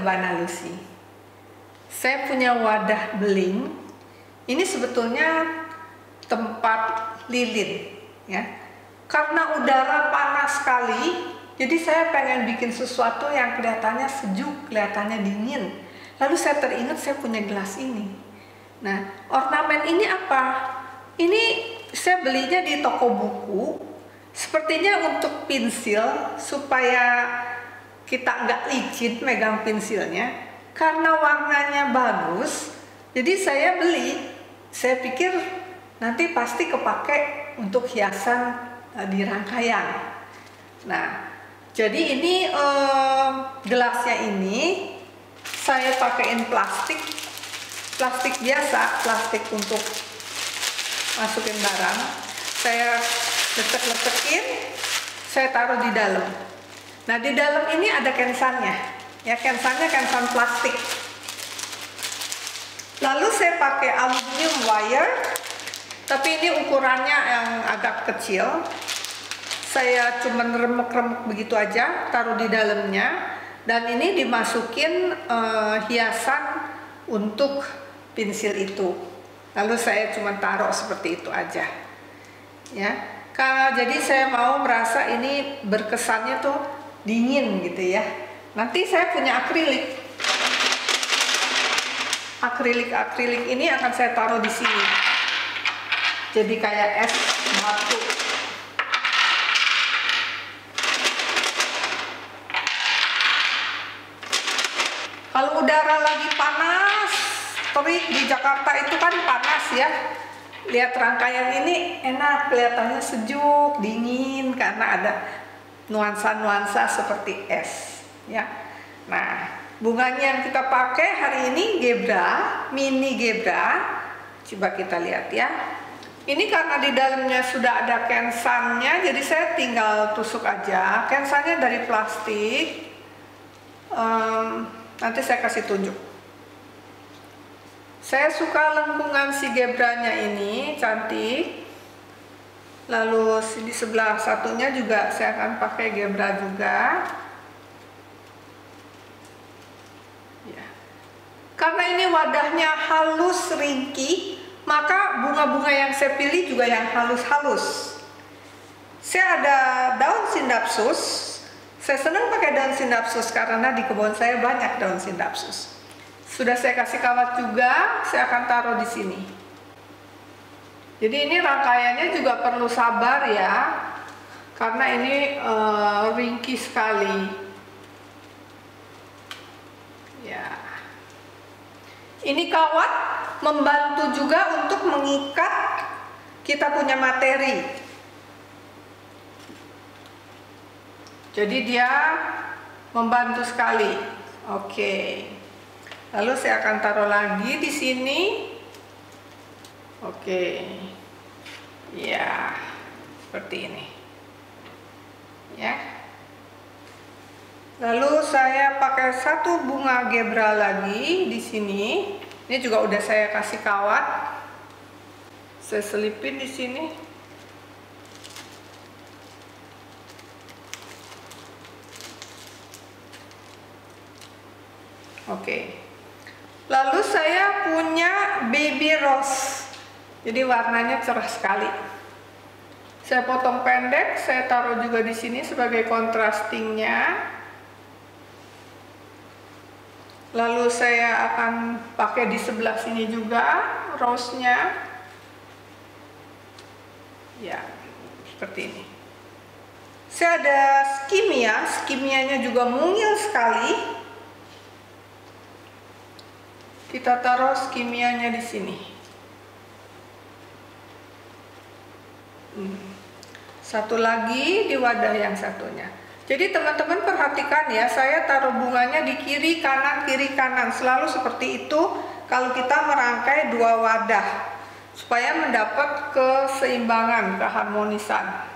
Kebana Lucy. Saya punya wadah beling. Ini sebetulnya tempat lilin, ya. Karena udara panas sekali, jadi saya pengen bikin sesuatu yang kelihatannya sejuk, kelihatannya dingin. Lalu saya teringat saya punya gelas ini. Nah, ornamen ini apa? Ini saya belinya di toko buku. Sepertinya untuk pensil supaya kita nggak licin megang pensilnya karena warnanya bagus. Jadi saya beli. Saya pikir nanti pasti kepake untuk hiasan uh, di rangkaian. Nah, jadi ini uh, gelasnya ini saya pakaiin plastik, plastik biasa, plastik untuk masukin barang. Saya letek-letekin, saya taruh di dalam. Nah di dalam ini ada kensannya, ya kensannya kensan plastik. Lalu saya pakai aluminium wire, tapi ini ukurannya yang agak kecil. Saya cuma remek-remek begitu aja, taruh di dalamnya. Dan ini dimasukin uh, hiasan untuk pensil itu. Lalu saya cuma taruh seperti itu aja. Ya, jadi saya mau merasa ini berkesannya tuh dingin gitu ya. Nanti saya punya akrilik. Akrilik-akrilik ini akan saya taruh di sini. Jadi kayak es batu. Kalau udara lagi panas, terik di Jakarta itu kan panas ya. Lihat rangkaian ini enak, kelihatannya sejuk, dingin karena ada nuansa-nuansa seperti es ya. Nah, bunganya yang kita pakai hari ini gebra, mini gebra. Coba kita lihat ya. Ini karena di dalamnya sudah ada kensannya, jadi saya tinggal tusuk aja. Kensannya dari plastik. Um, nanti saya kasih tunjuk. Saya suka lengkungan si gebranya ini, cantik. Lalu di sebelah satunya juga saya akan pakai gebra juga. Ya. Karena ini wadahnya halus ringkih, maka bunga-bunga yang saya pilih juga yang halus-halus. Saya ada daun sindapsus. Saya senang pakai daun sindapsus karena di kebun saya banyak daun sindapsus. Sudah saya kasih kawat juga, saya akan taruh di sini. Jadi ini rangkaiannya juga perlu sabar ya, karena ini uh, ringkih sekali. Ya, ini kawat membantu juga untuk mengikat kita punya materi. Jadi dia membantu sekali. Oke. Lalu saya akan taruh lagi di sini. Oke. Ya, seperti ini. Ya. Lalu saya pakai satu bunga gebra lagi di sini. Ini juga udah saya kasih kawat. Saya selipin di sini. Oke. Lalu saya punya baby rose. Jadi warnanya cerah sekali. Saya potong pendek, saya taruh juga di sini sebagai contrastingnya. Lalu saya akan pakai di sebelah sini juga rose-nya. Ya, seperti ini. Saya ada skimia, skimianya juga mungil sekali. Kita taruh skimianya di sini. Satu lagi di wadah yang satunya. Jadi teman-teman perhatikan ya, saya taruh bunganya di kiri kanan kiri kanan selalu seperti itu kalau kita merangkai dua wadah supaya mendapat keseimbangan, keharmonisan.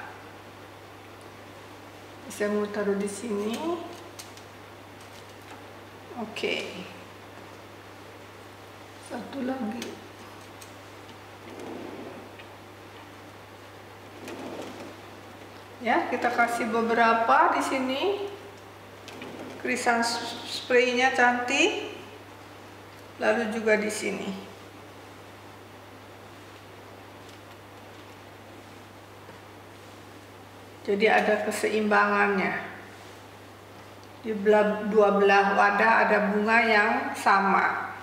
Saya mau taruh di sini. Oke. Satu lagi. Ya, kita kasih beberapa di sini. krisan spraynya cantik lalu juga di sini. Jadi ada keseimbangannya. Di dua belah wadah ada bunga yang sama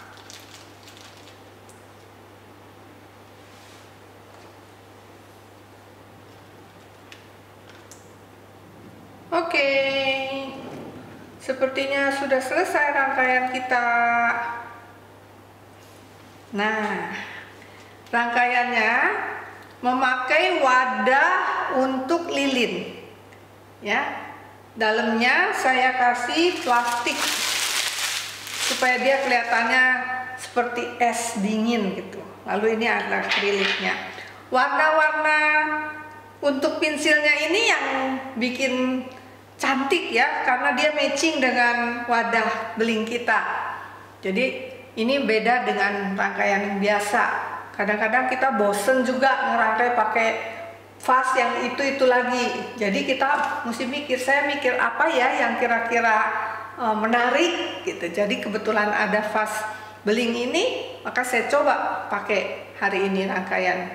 Oke, sepertinya sudah selesai rangkaian kita. Nah, rangkaiannya memakai wadah untuk lilin. Ya, dalamnya saya kasih plastik supaya dia kelihatannya seperti es dingin gitu. Lalu ini adalah akriliknya. Warna-warna untuk pensilnya ini yang bikin cantik ya karena dia matching dengan wadah beling kita. Jadi ini beda dengan rangkaian yang biasa. Kadang-kadang kita bosen juga ngerangkai pakai vas yang itu itu lagi. Jadi kita mesti mikir saya mikir apa ya yang kira-kira uh, menarik? Gitu. Jadi kebetulan ada vas beling ini maka saya coba pakai hari ini rangkaian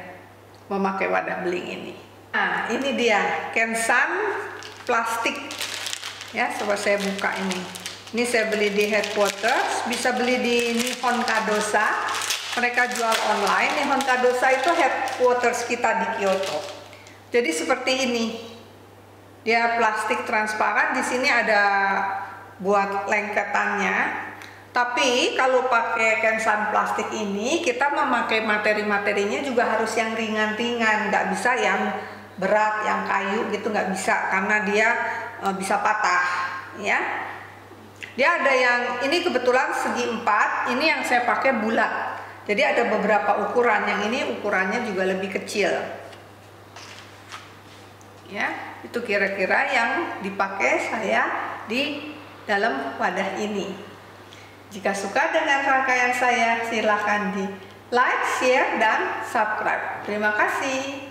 memakai wadah beling ini. Nah ini dia Kensan plastik. Ya coba saya buka ini. Ini saya beli di headquarters bisa beli di Nihon Kadosa. Mereka jual online. Nihon Kadosa itu headquarters kita di Kyoto. Jadi seperti ini. Dia plastik transparan. Di sini ada buat lengketannya. Tapi kalau pakai kensan plastik ini kita memakai materi-materinya juga harus yang ringan-ringan. Nggak bisa yang berat yang kayu gitu nggak bisa karena dia e, bisa patah ya. Dia ada yang ini kebetulan segi empat ini yang saya pakai bulat jadi ada beberapa ukuran yang ini ukurannya juga lebih kecil. Ya itu kira-kira yang dipakai saya di dalam wadah ini. Jika suka dengan rangkaian saya silahkan di like, share, dan subscribe. Terima kasih